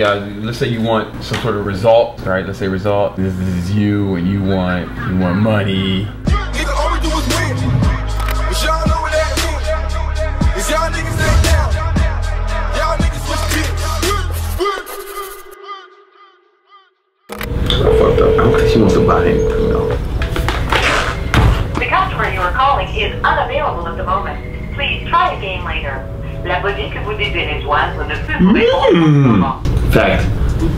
guys, let's say you want some sort of result, right? Let's say result. This is you and you want you want money. Nigga, all we do is win. But y'all know what that means. Is y'all niggas ain't down. Y'all niggas was I fucked up. I don't think she wants to buy anything though. The customer you are calling is unavailable at the moment. Please try again later. L'abonné que vous désirez joindre ne peut vous répondre en ce moment. Fact.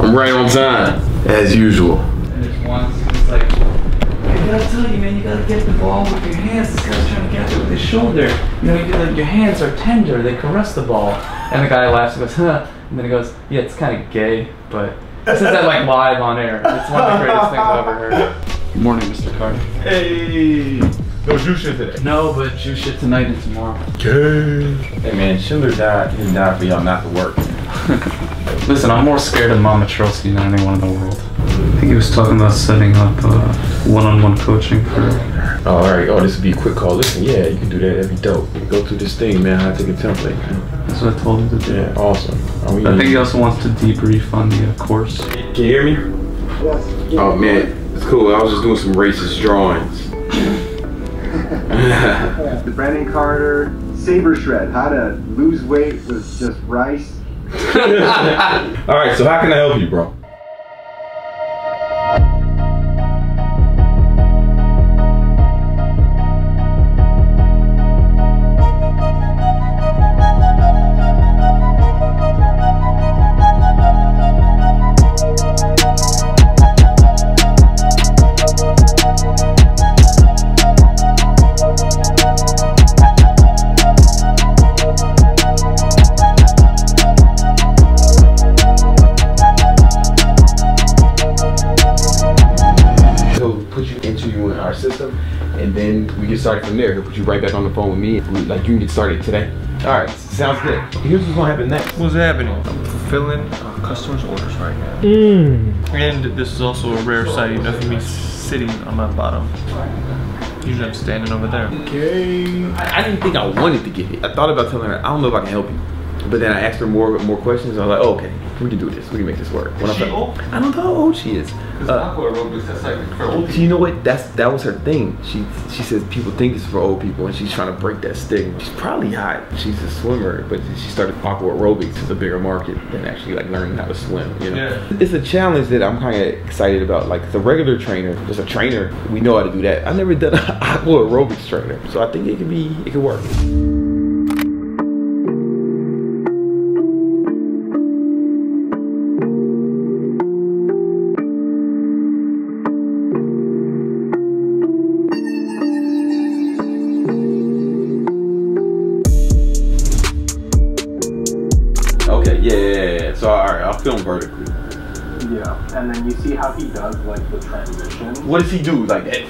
I'm right on time, as usual. And there's one, it's like, I gotta tell you, man, you gotta get the ball with your hands. This guy's trying to catch it with his shoulder. You know, you like, your hands are tender, they caress the ball. And the guy laughs and goes, huh. And then he goes, yeah, it's kind of gay, but this is that like live on air. It's one of the greatest things I've ever heard. Good morning, Mr. Carter. Hey, no juice shit today. No, but you shit tonight and tomorrow. Okay. Hey man, Schindler died. He didn't die for y'all not to work. Listen, I'm more scared of Mama Trotsky than anyone in the world. I think he was talking about setting up uh, one-on-one coaching for. Oh, all right. Oh, this would be a quick call. Listen, yeah, you can do that. That'd be dope. Go through this thing, man. How to take a template. That's what I told him to do. Yeah, awesome. Are we I think he also wants to debrief on the uh, course. Can you hear me? Yes. Oh man, it's cool. I was just doing some racist drawings. The Brandon Carter Saber Shred, how to lose weight with just rice. All right. So how can I help you, bro? Started from there. He'll put you right back on the phone with me. Like you can get started today. All right, sounds good. Here's what's gonna happen next. What's happening? I'm fulfilling uh, customers' orders right now. And this is also a rare sight of me sitting on my bottom. Usually I'm standing over there. Okay. I, I didn't think I wanted to get it. I thought about telling her I don't know if I can help you, but then I asked her more more questions. I was like, oh, okay, we can do this. We can make this work. When I she felt- old? I don't know how old she is. Uh, that's like for old you know what? That's that was her thing. She she says people think it's for old people, and she's trying to break that stigma. She's probably hot. She's a swimmer, but she started aqua aerobics. It's a bigger market than actually like learning how to swim. You know, Yeah. it's a challenge that I'm kind of excited about. Like the regular trainer, just a trainer, we know how to do that. I've never done an aqua aerobics trainer, so I think it could be it could work. Yeah, yeah, yeah. So all right, I'll film vertically. Yeah, and then you see how he does like the transition. What does he do? Like that?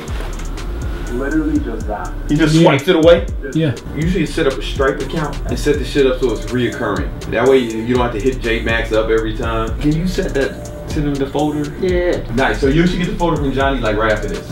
Literally just that. He just swipes it away. Yeah. Usually set up a Stripe account and set the shit up so it's reoccurring. That way you don't have to hit JMax up every time. Can you set that? Send him the folder. Yeah. Nice. So you should get the folder from Johnny like right after this.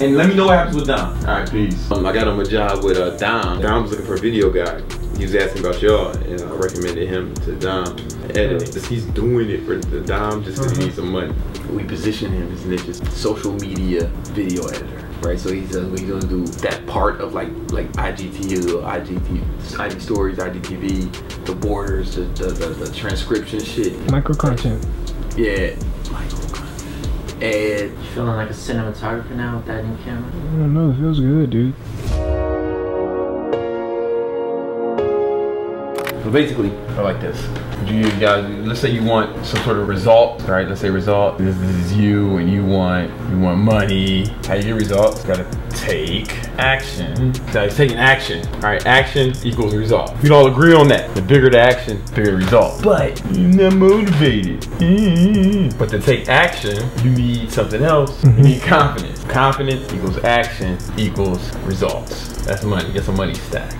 And let me know what happens with Dom. All right, peace. Um, I got him a job with uh, Dom. Dom was looking for a video guy. He was asking about y'all, and I recommended him to Dom. Editing. Just He's doing it for the Dom just because he needs some money. We position him as niche is social media video editor. Right, so he's, uh, he's gonna do that part of like like IGTV, IGT, IG stories, IGTV, the borders, the the, the, the transcription shit. Micro content. Yeah, micro content. And Feeling like a cinematographer now with that new camera. I don't know. It feels good, dude. So basically, I like this. You guys, let's say you want some sort of result, right? Let's say result. This is you, and you want you want money. How you get results? Gotta take action. So it's taking action. All right, action equals result. We can all agree on that. The bigger the action, bigger the result. But you're not motivated. Mm-hmm. But to take action, you need something else. You mm-hmm. need confidence. Confidence equals action equals results. That's money. That's a money stack.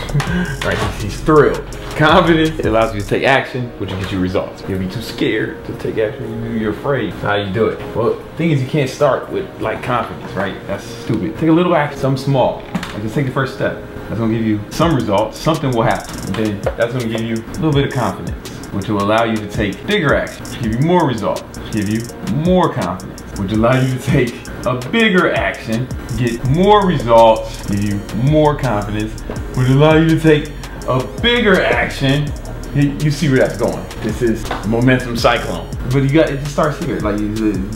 right? He's, thrilled. Confident. It allows you to take action, which will get you results. You'll be too scared to take action. You- You're afraid. How you do it? Well, thing is, you can't start with like confidence, right? That's stupid. Take a little action, something small. Like just take the first step. That's gonna give you some results. Something will happen. And then that's gonna give you a little bit of confidence. which will allow you to take bigger action, give you more results, give you more confidence, which allow you to take a bigger action, get more results, give you more confidence, would allow you to take a bigger action. You, see where that's going. This is momentum cyclone. But you got it starts here. Like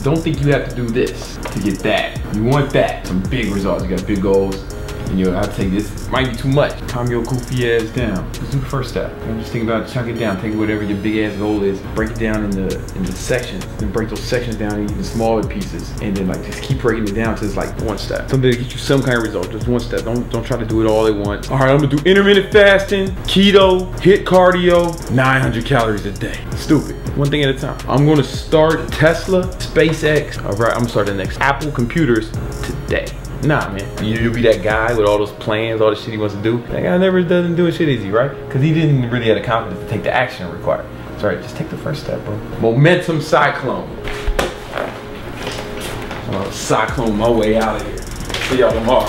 don't think you have to do this to get that. You want that. Some big results. You got big goals. And you'll have to take this. Might be too much. Calm your goofy ass down. Let's do the first step. And just think about chunk it down. Take whatever your big ass goal is. Break it down in the in the sections. Then break those sections down into even smaller pieces. And then like just keep breaking it down to it's like one step. Something to get you some kind of result. Just one step. Don't don't try to do it all at once. All right, I'm gonna do intermittent fasting, keto, HIIT cardio, 900 calories a day. Stupid. One thing at a time. I'm gonna start Tesla, SpaceX. All right, I'm gonna start the next Apple computers today. Nah, man. You, will be that guy with all those plans, all the shit he wants to do. That guy never doesn't do a shit easy, right? Because he didn't really have the confidence to take the action required. Right. Just take the first step, bro. Momentum cyclone. I'm gonna cyclone my way out of here. See y'all tomorrow.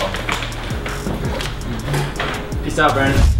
Peace out, Brandon.